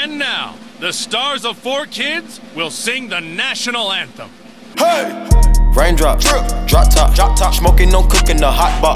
And now, the stars of 4Kids will sing the national anthem. Hey! Raindrop, drip, drop top, drop top, smoking, no cooking the hot box.